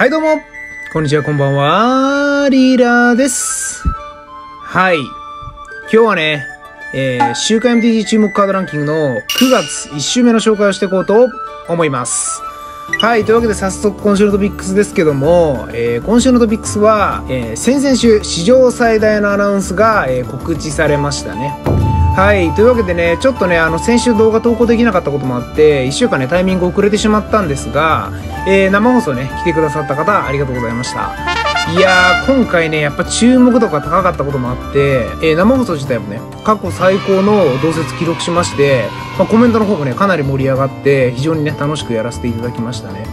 はいどうもこんにちは、こんばんは。リーダーです。はい。今日はね、えー、週刊 MTG 注目カードランキングの9月1週目の紹介をしていこうと思います。はい。というわけで早速今週のトピックスですけども、えー今週のトピックスは、えー先々週史上最大のアナウンスが、え告知されましたね。はい。というわけでね、ちょっとね、あの、先週動画投稿できなかったこともあって、1週間ね、タイミング遅れてしまったんですが、えー生放送ね、来てくださった方、ありがとうございました。いやー、今回ね、やっぱ注目度が高かったこともあって、えー生放送自体もね、過去最高の同説記録しまして、まあ、コメントの方もね、かなり盛り上がって、非常にね、楽しくやらせていただきましたね。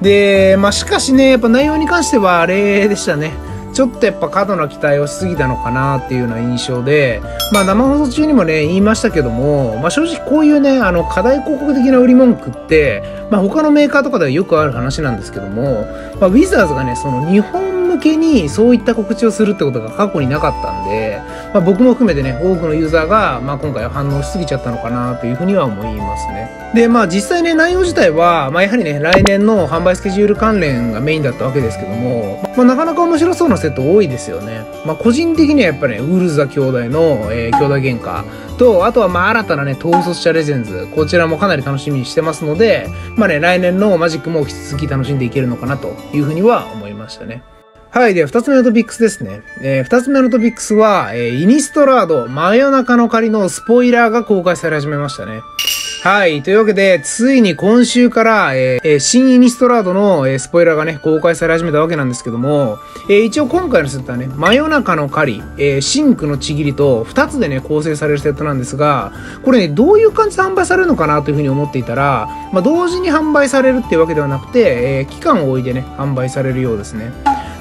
で、まあ、しかしね、やっぱ内容に関してはあれでしたね。ちょっとやっぱ過度な期待をしすぎたのかなっていうような印象で、まあ生放送中にもね、言いましたけども、まあ正直こういうね、あの課題広告的な売り文句って、まあ他のメーカーとかではよくある話なんですけども、まあウィザーズがね、その日本向けにそういった告知をするってことが過去になかったんで、まあ僕も含めてね、多くのユーザーが、まあ今回は反応しすぎちゃったのかなというふうには思いますね。で、まあ実際ね、内容自体は、まあやはりね、来年の販売スケジュール関連がメインだったわけですけども、まあなかなか面白そうなセット多いですよね。まあ個人的にはやっぱね、ウルザ兄弟の、えー兄弟喧嘩と、あとはまあ新たなね、統率者レジェンズ、こちらもかなり楽しみにしてますので、まあね、来年のマジックも引き続き楽しんでいけるのかなというふうには思いましたね。はい。で、二つ目のトピックスですね。えー二つ目のトピックスは、えーイニストラード、真夜中の狩りのスポイラーが公開され始めましたね。はい。というわけで、ついに今週から、え新イニストラードの、えースポイラーがね、公開され始めたわけなんですけども、えー一応今回のセットはね、真夜中の狩り、えーシンクのちぎりと、二つでね、構成されるセットなんですが、これね、どういう感じで販売されるのかなというふうに思っていたら、まあ、同時に販売されるっていうわけではなくて、え期間を置いてね、販売されるようですね。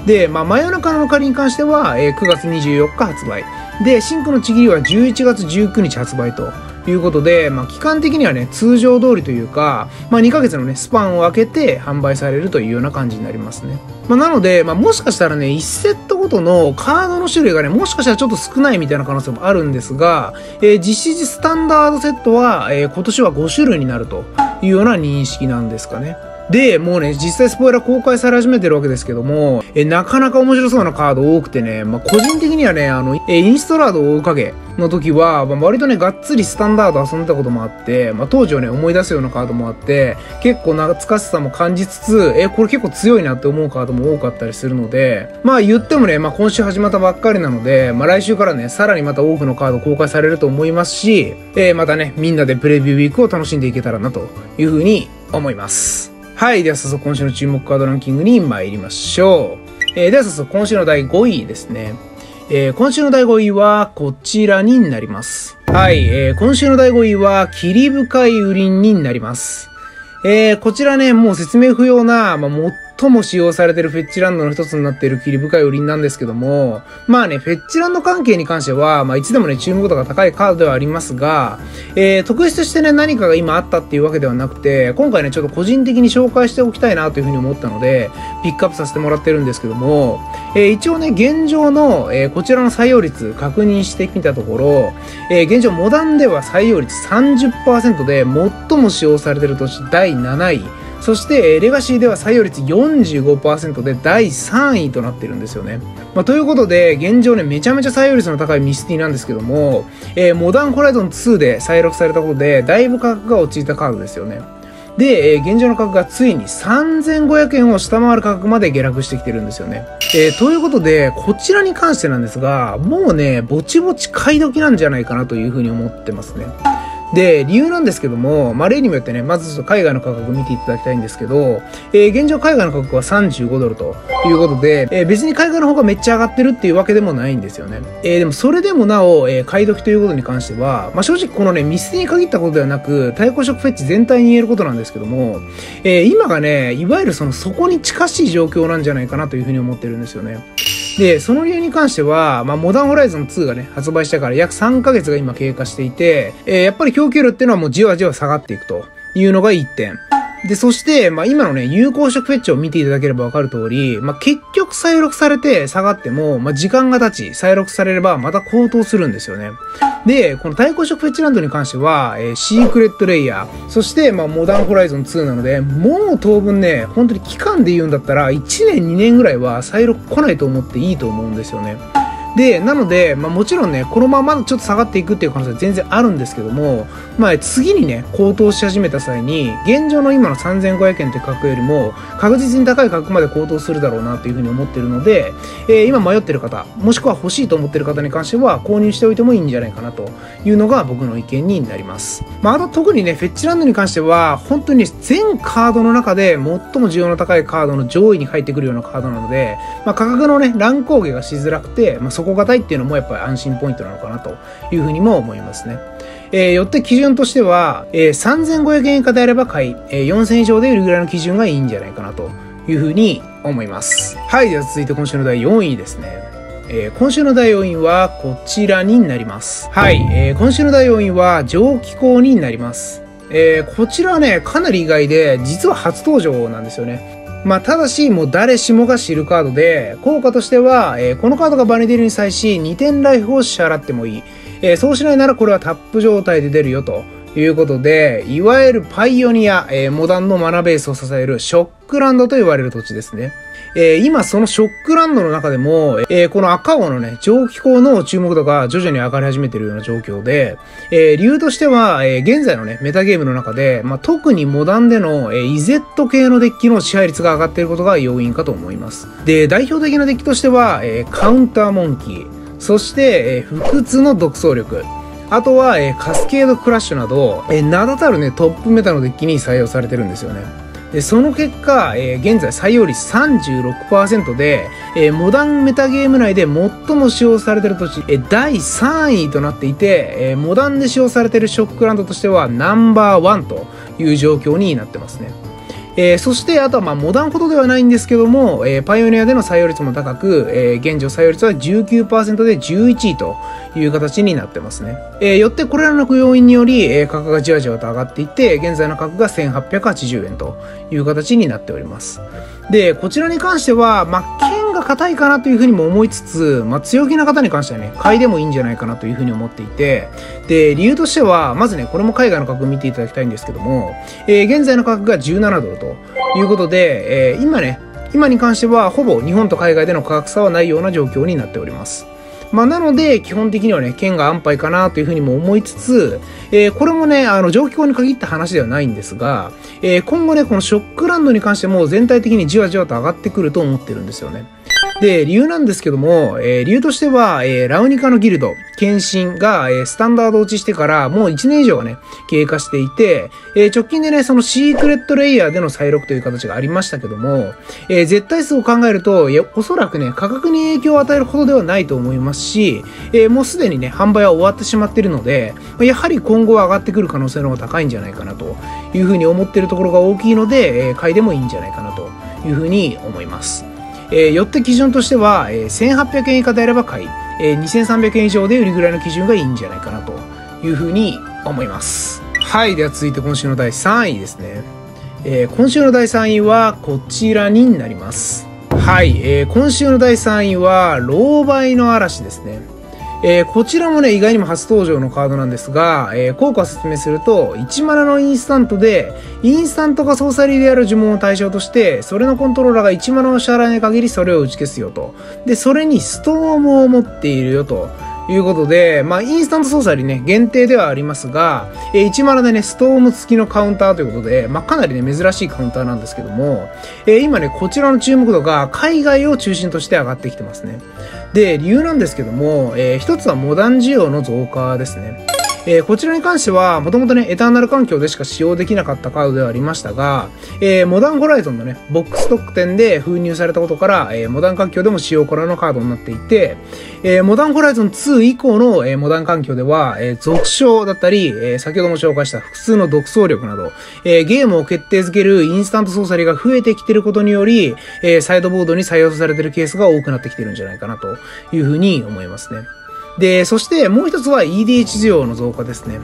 で、まあ、真夜中の狩りに関しては、えー9月24日発売。で、シンクのちぎりは11月19日発売ということで、まあ、期間的にはね、通常通りというか、まあ、2ヶ月のね、スパンを空けて販売されるというような感じになりますね。まあ、なので、まあ、もしかしたらね、1セットごとのカードの種類がね、もしかしたらちょっと少ないみたいな可能性もあるんですが、えー実施時スタンダードセットは、えー今年は5種類になるというような認識なんですかね。で、もうね、実際スポイラー公開され始めてるわけですけども、え、なかなか面白そうなカード多くてね、まあ、個人的にはね、あの、え、インストラード大影の時は、まあ、割とね、がっつりスタンダード遊んでたこともあって、まあ、当時をね、思い出すようなカードもあって、結構懐かしさも感じつつ、え、これ結構強いなって思うカードも多かったりするので、まあ言ってもね、まあ今週始まったばっかりなので、まあ来週からね、さらにまた多くのカード公開されると思いますし、えーまたね、みんなでプレビューウィークを楽しんでいけたらなというふうに思います。はい。では早速今週の注目カードランキングに参りましょう。えーでは早速今週の第5位ですね。えー今週の第5位はこちらになります。はい。えー今週の第5位は霧深い雨林になります。えーこちらね、もう説明不要な、まあ、最も使用されているフェッチランドの一つになっている霧深い雨林なんですけども、まあね、フェッチランド関係に関しては、まあいつでもね、注目度が高いカードではありますが、えー特筆してね、何かが今あったっていうわけではなくて、今回ね、ちょっと個人的に紹介しておきたいなというふうに思ったので、ピックアップさせてもらってるんですけども、えー一応ね、現状の、えーこちらの採用率確認してみたところ、えー現状モダンでは採用率30%で最も使用されている年第7位、そして、レガシーでは採用率45%で第3位となってるんですよね。まあ、ということで、現状ね、めちゃめちゃ採用率の高いミスティなんですけども、えーモダンホライゾン2で再録されたことで、だいぶ価格が落ち着いたカードですよね。で、えー現状の価格がついに3500円を下回る価格まで下落してきてるんですよね。えーということで、こちらに関してなんですが、もうね、ぼちぼち買い時なんじゃないかなというふうに思ってますね。で、理由なんですけども、まあ、例にもよってね、まずちょっと海外の価格見ていただきたいんですけど、えー現状海外の価格は35ドルということで、えー別に海外の方がめっちゃ上がってるっていうわけでもないんですよね。えーでもそれでもなお、えー買い時ということに関しては、まあ、正直このね、ミスに限ったことではなく、対抗色フェッチ全体に言えることなんですけども、えー今がね、いわゆるそのそこに近しい状況なんじゃないかなというふうに思ってるんですよね。で、その理由に関しては、まあ、モダンホライズン2がね、発売したから約3ヶ月が今経過していて、えーやっぱり供給量っていうのはもうじわじわ下がっていくというのが1点。で、そして、まあ、今のね、有効色フェッチを見ていただければわかる通り、まあ、結局再録されて下がっても、まあ、時間が経ち、再録されればまた高騰するんですよね。で、この対抗色フェッチランドに関しては、えー、シークレットレイヤー、そして、まあ、モダンホライゾン2なので、もう当分ね、本当に期間で言うんだったら、1年2年ぐらいは再録来ないと思っていいと思うんですよね。で、なので、まあ、もちろんね、このままちょっと下がっていくっていう可能性は全然あるんですけども、まあ、次にね、高騰し始めた際に、現状の今の3500円って価格よりも、確実に高い価格まで高騰するだろうなというふうに思ってるので、えー、今迷ってる方、もしくは欲しいと思ってる方に関しては、購入しておいてもいいんじゃないかなというのが僕の意見になります。まあ、あと特にね、フェッチランドに関しては、本当に全カードの中で最も需要の高いカードの上位に入ってくるようなカードなので、まあ、価格のね、乱高下がしづらくて、まあ、底堅いっていうのもやっぱり安心ポイントなのかなというふうにも思いますね。えー、よって基準としては、えー、3500円以下であれば買い、えー、4000以上で売るぐらいの基準がいいんじゃないかなというふうに思います。はい、では続いて今週の第4位ですね。えー、今週の第4位はこちらになります。はい、えー、今週の第4位は蒸気口になります。えー、こちらはね、かなり意外で、実は初登場なんですよね。まあ、ただし、もう誰しもが知るカードで、効果としては、えー、このカードがバネディルに際し、2点ライフを支払ってもいい。えー、そうしないならこれはタップ状態で出るよということで、いわゆるパイオニア、えー、モダンのマナベースを支えるショックランドと言われる土地ですね。えー、今そのショックランドの中でも、えー、この赤尾のね、蒸気口の注目度が徐々に上がり始めてるような状況で、えー、理由としては、え現在のね、メタゲームの中で、まあ、特にモダンでの、え EZ 系のデッキの支配率が上がっていることが要因かと思います。で、代表的なデッキとしては、えカウンターモンキー、そして、え不屈の独走力、あとは、えカスケードクラッシュなど、え名だたるね、トップメタのデッキに採用されてるんですよね。でその結果、えー、現在採用率36%で、えー、モダンメタゲーム内で最も使用されてる土地、えー、第3位となっていて、え、モダンで使用されているショックランドとしてはナンバーワンという状況になってますね。えー、そして、あとはまあ、モダンほどではないんですけども、えー、パイオニアでの採用率も高く、えー、現状採用率は19%で11位という形になってますね。えー、よってこれらの要因により、えー、価格がじわじわと上がっていって、現在の価格が1880円という形になっております。で、こちらに関しては、まあ、剣が硬いかなというふうにも思いつつ、まあ、強気な方に関してはね、買いでもいいんじゃないかなというふうに思っていて、で、理由としては、まずね、これも海外の価格見ていただきたいんですけども、えー、現在の価格が17ドルとということで、えー、今ね、今に関しては、ほぼ日本と海外での価格差はないような状況になっております。まあ、なので、基本的にはね、県が安牌かなというふうにも思いつつ、えー、これもね、あの、状況に限った話ではないんですが、えー、今後ね、このショックランドに関しても全体的にじわじわと上がってくると思ってるんですよね。で、理由なんですけども、えー、理由としては、えー、ラウニカのギルド、検診が、えー、スタンダード落ちしてからもう1年以上がね、経過していて、え、直近でね、そのシークレットレイヤーでの再録という形がありましたけども、え、絶対数を考えると、いや、おそらくね、価格に影響を与えるほどではないと思いますし、え、もうすでにね、販売は終わってしまっているので、やはり今後は上がってくる可能性の方が高いんじゃないかなというふうに思っているところが大きいので、え、買いでもいいんじゃないかなというふうに思います。えー、よって基準としては、えー、1800円以下であれば買い、えー、2300円以上で売りぐらいの基準がいいんじゃないかなというふうに思います。はい。では続いて今週の第3位ですね。えー、今週の第3位はこちらになります。はい。えー、今週の第3位は、狼狽の嵐ですね。えー、こちらもね、意外にも初登場のカードなんですが、えー、効果を説明すると、1マナのインスタントで、インスタントが操作リーである呪文を対象として、それのコントローラーが1マナを支払い限りそれを打ち消すよと。で、それにストームを持っているよと。いうことで、まあ、インスタント操作にね、限定ではありますが、えー、10でね、ストーム付きのカウンターということで、まあ、かなりね、珍しいカウンターなんですけども、えー、今ね、こちらの注目度が海外を中心として上がってきてますね。で、理由なんですけども、えー、一つはモダン需要の増加ですね。えー、こちらに関しては、もともとね、エターナル環境でしか使用できなかったカードではありましたが、えー、モダンホライゾンのね、ボックス特典で封入されたことから、えー、モダン環境でも使用からのカードになっていて、えー、モダンホライゾン2以降の、えー、モダン環境では、えー、続賞だったり、えー、先ほども紹介した複数の独走力など、えー、ゲームを決定づけるインスタント操作が増えてきてることにより、えー、サイドボードに採用されているケースが多くなってきてるんじゃないかなというふうに思いますね。で、そしてもう一つは EDH 需要の増加ですね。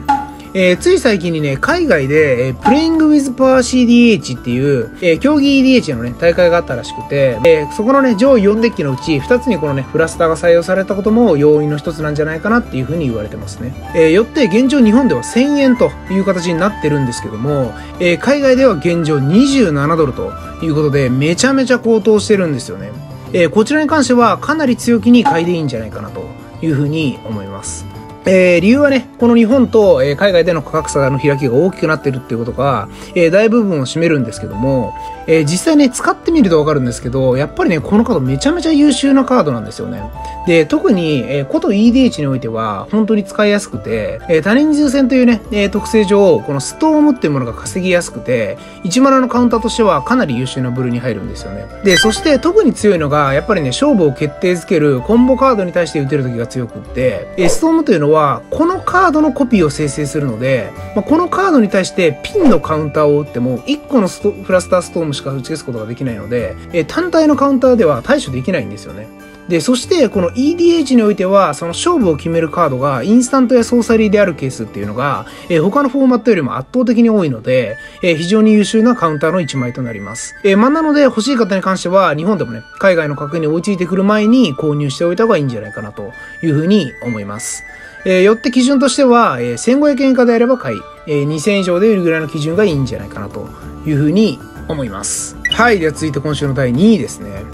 えー、つい最近にね、海外で、えー、Playing with Power CDH っていう、えー、競技 EDH のね、大会があったらしくて、えー、そこのね、上位4デッキのうち、2つにこのね、フラスターが採用されたことも要因の一つなんじゃないかなっていうふうに言われてますね。えー、よって現状日本では1000円という形になってるんですけども、えー、海外では現状27ドルということで、めちゃめちゃ高騰してるんですよね。えー、こちらに関してはかなり強気に買いでいいんじゃないかなというふうに思います。えー、理由はね、この日本と、えー、海外での価格差の開きが大きくなってるっていうことが、えー、大部分を占めるんですけども、えー、実際ね、使ってみるとわかるんですけど、やっぱりね、このカードめちゃめちゃ優秀なカードなんですよね。で、特に、えー、こと EDH においては、本当に使いやすくて、えー、多人数戦というね、えー、特性上、このストームっていうものが稼ぎやすくて、1マナのカウンターとしてはかなり優秀なブルに入るんですよね。で、そして特に強いのが、やっぱりね、勝負を決定づけるコンボカードに対して打てる時が強くって、えー、ストームというのは、はこのカードのコピーを生成するので、ま、このカードに対してピンのカウンターを打っても、1個のフラスターストームしか打ち消すことができないので、え、単体のカウンターでは対処できないんですよね。で、そしてこの EDH においては、その勝負を決めるカードがインスタントやソーサリーであるケースっていうのが、えー、他のフォーマットよりも圧倒的に多いので、えー、非常に優秀なカウンターの1枚となります。えー、まあ、なので欲しい方に関しては、日本でもね、海外の価格に追いついてくる前に購入しておいた方がいいんじゃないかなというふうに思います。えー、よって基準としては、えー、1500円以下であれば買い、えー、2000円以上で売るぐらいの基準がいいんじゃないかなというふうに思います。はい。では続いて今週の第2位ですね。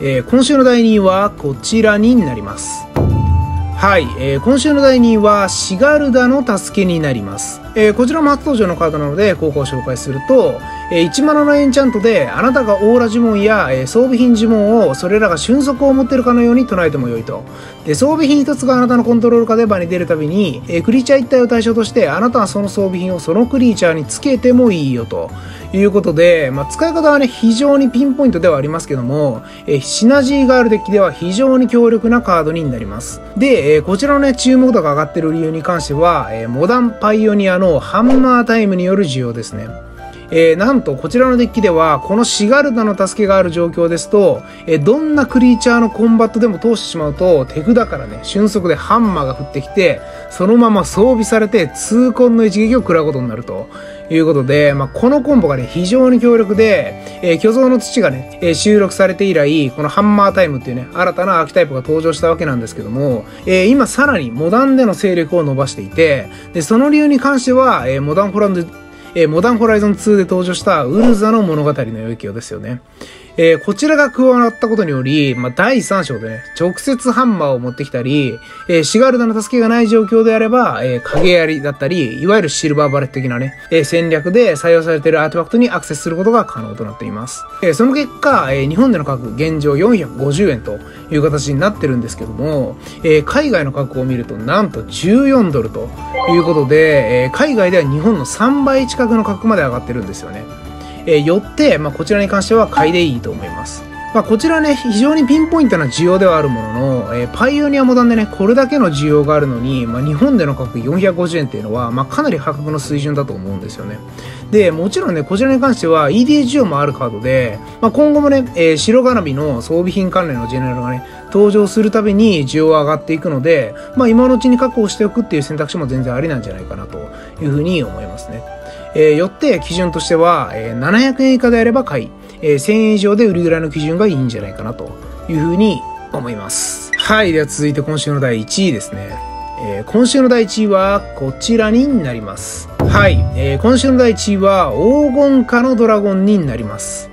えー、今週の第2位はこちらになります。はい、えー、今週の第2位はシガルダの助けになります。えー、こちらも初登場のカードなので効果を紹介すると、えー、1マナのエンチャントであなたがオーラ呪文や、えー、装備品呪文をそれらが瞬足を持ってるかのように唱えてもよいと。で装備品1つがあなたのコントロール下で場に出るたびに、えー、クリーチャー1体を対象としてあなたはその装備品をそのクリーチャーにつけてもいいよということで、まあ、使い方はね非常にピンポイントではありますけども、えー、シナジーがあるデッキでは非常に強力なカードになります。で、えー、こちらのね注目度が上がってる理由に関しては、えー、モダンパイオニアのハンマータイムによる需要ですね。えー、なんとこちらのデッキではこのシガルダの助けがある状況ですと、えー、どんなクリーチャーのコンバットでも通してしまうと手札からね瞬足でハンマーが降ってきてそのまま装備されて痛恨の一撃を食らうことになると。いうことで、まあ、このコンボがね非常に強力で、えー、巨像の鎚がね、え収録されて以来このハンマータイムっていうね新たなアーキタイプが登場したわけなんですけども、え今さらにモダンでの勢力を伸ばしていてでその理由に関しては、えモダンフォランドえー、モダンホライゾン2で登場したウルザの物語の影響ですよね。えー、こちらが加わったことにより、まあ、第3章でね、直接ハンマーを持ってきたり、えー、シガールダの助けがない状況であれば、えー、影槍だったり、いわゆるシルバーバレット的なね、えー、戦略で採用されているアーティファクトにアクセスすることが可能となっています。えー、その結果、えー、日本での価格現状450円という形になってるんですけども、えー、海外の価格を見るとなんと14ドルということで、えー、海外では日本の3倍近くの価格まで上がってるんですよね。えー、よって、まあ、こちらに関しては買いでいいと思います。まあ、こちらね、非常にピンポイントな需要ではあるものの、えー、パイオニアモダンでね、これだけの需要があるのに、まあ、日本での価格450円っていうのは、まあ、かなり破格の水準だと思うんですよね。で、もちろんね、こちらに関しては EDA 需要もあるカードで、まあ、今後もね、えー、白絡みの装備品関連のジェネラルがね、登場するたびに需要は上がっていくので、まあ、今のうちに確保しておくっていう選択肢も全然ありなんじゃないかなというふうに思いますね。えー、よって基準としては、えー、700円以下であれば買い、えー、1000円以上で売るぐらいの基準がいいんじゃないかなというふうに思います。はい。では続いて今週の第1位ですね。えー、今週の第1位はこちらになります。はい。えー、今週の第1位は黄金化のドラゴンになります。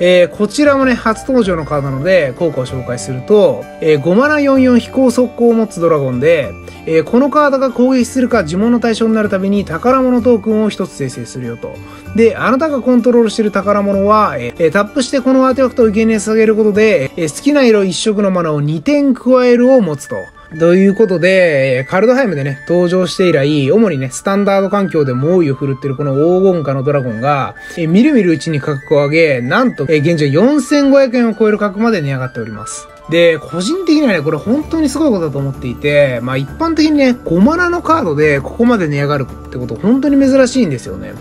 えー、こちらもね、初登場のカードなので、効果を紹介すると、えー、5マナ44飛行速攻を持つドラゴンで、えー、このカードが攻撃するか呪文の対象になるたびに宝物トークンを1つ生成するよと。で、あなたがコントロールしている宝物は、えー、タップしてこのアーティファクトをゲネ下げることで、えー、好きな色1色のマナを2点加えるを持つと。ということで、カルドハイムでね、登場して以来、主にね、スタンダード環境で猛威を振るってるこの黄金化のドラゴンが、えみるみるうちに価格を上げ、なんと、え現状4500円を超える価格まで値上がっております。で、個人的にはね、これ本当にすごいことだと思っていて、まあ一般的にね、5マナのカードでここまで値上がるってこと本当に珍しいんですよね。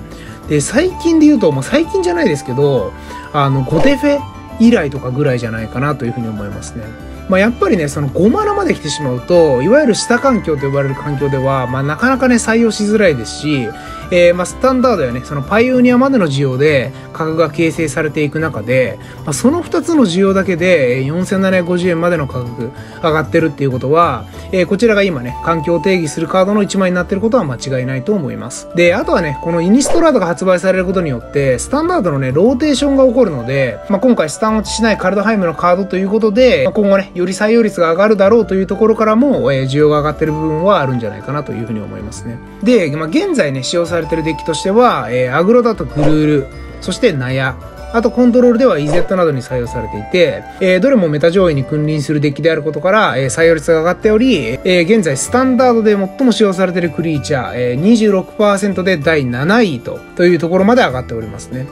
で、最近で言うと、まあ最近じゃないですけど、あの、5テフェ以来とかぐらいじゃないかなというふうに思いますね。まあ、やっぱりね、その5マナまで来てしまうと、いわゆる下環境と呼ばれる環境では、まあ、なかなかね、採用しづらいですし、えー、まあ、スタンダードやね、そのパイオニアまでの需要で価格が形成されていく中で、まあ、その2つの需要だけで4750円までの価格上がってるっていうことは、えー、こちらが今ね、環境を定義するカードの1枚になってることは間違いないと思います。で、あとはね、このイニストラードが発売されることによって、スタンダードのね、ローテーションが起こるので、まあ、今回スタン落ちしないカルドハイムのカードということで、まあ、今後ね、より採用率が上がるだろうというところからも、えー、需要が上がってる部分はあるんじゃないかなというふうに思いますね。で、まあ、現在ね、使用されてるデッキとしては、えー、アグロだとグルール、そしてナヤ、あとコントロールでは EZ などに採用されていて、えー、どれもメタ上位に君臨するデッキであることから、えー、採用率が上がっており、えー、現在スタンダードで最も使用されているクリーチャー、えー、26%で第7位と、というところまで上がっておりますね。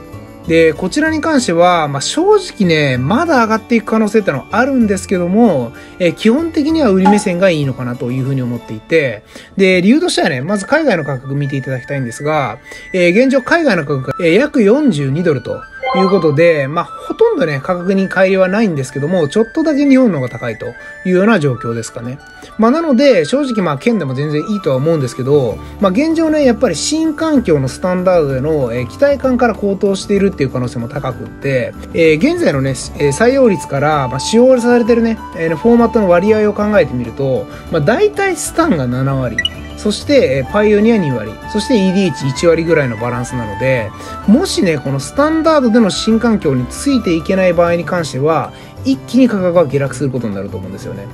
で、こちらに関しては、まあ、正直ね、まだ上がっていく可能性ってのはあるんですけども、えー、基本的には売り目線がいいのかなというふうに思っていて、で、理由としてはね、まず海外の価格見ていただきたいんですが、えー、現状海外の価格が、えー、約42ドルと、いうことで、まあ、ほとんどね、価格に乖離はないんですけども、ちょっとだけ日本の方が高いというような状況ですかね。まあ、なので、正直まあ、県でも全然いいとは思うんですけど、まあ、現状ね、やっぱり新環境のスタンダードでの、えー、期待感から高騰しているっていう可能性も高くって、えー、現在のね、えー、採用率から、まあ、使用されてるね、えー、フォーマットの割合を考えてみると、まあ、大体スタンが7割。そして、パイオニア2割、そして EDH1 割ぐらいのバランスなので、もしね、このスタンダードでの新環境についていけない場合に関しては、一気に価格が下落することになると思うんですよね。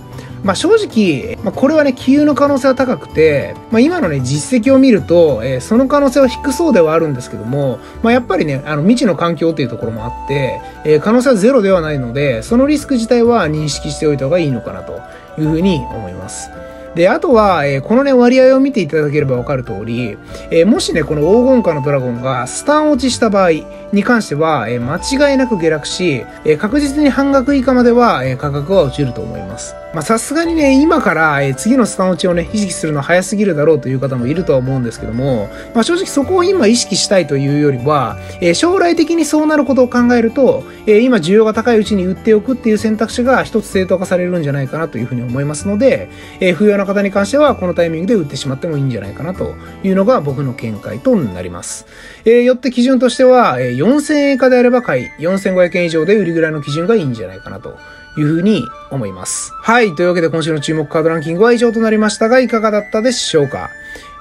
まあ、正直、まあ、これはね、気有の可能性は高くて、まあ、今のね、実績を見ると、えー、その可能性は低そうではあるんですけども、まあ、やっぱりね、あの、未知の環境っていうところもあって、えー、可能性はゼロではないので、そのリスク自体は認識しておいた方がいいのかなというふうに思います。で、あとは、えー、このね、割合を見ていただければわかる通り、えー、もしね、この黄金花のドラゴンがスタン落ちした場合に関しては、えー、間違いなく下落し、え確実に半額以下までは、え価格は落ちると思います。まあさすがにね、今から、え次のスタン落ちをね、意識するの早すぎるだろうという方もいるとは思うんですけども、まあ正直そこを今意識したいというよりは、え将来的にそうなることを考えると、え今需要が高いうちに売っておくっていう選択肢が一つ正当化されるんじゃないかなというふうに思いますので、え不要な方に関してはこのタイミングで売ってしまってもいいんじゃないかなというのが僕の見解となります。えよって基準としては、え4000円以下であれば買い、4500円以上で売りぐらいの基準がいいんじゃないかなというふうに思います。はい。というわけで今週の注目カードランキングは以上となりましたが、いかがだったでしょうか？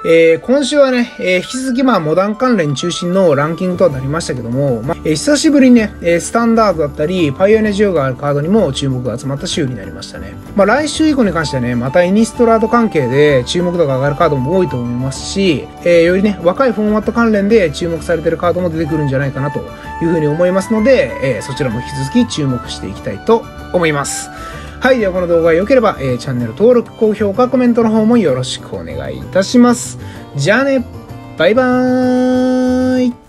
えー、今週はね、えー、引き続きまあモダン関連中心のランキングとはなりましたけども、まあ、えー、久しぶりにね、えスタンダードだったり、パイオニア需要があるカードにも注目が集まった週になりましたね。まあ来週以降に関してはね、またイニストラード関係で注目度が上がるカードも多いと思いますし、えよりね、若いフォーマット関連で注目されてるカードも出てくるんじゃないかなというふうに思いますので、えそちらも引き続き注目していきたいと思います。はい。では、この動画が良ければ、えー、チャンネル登録、高評価、コメントの方もよろしくお願いいたします。じゃあね、バイバーイ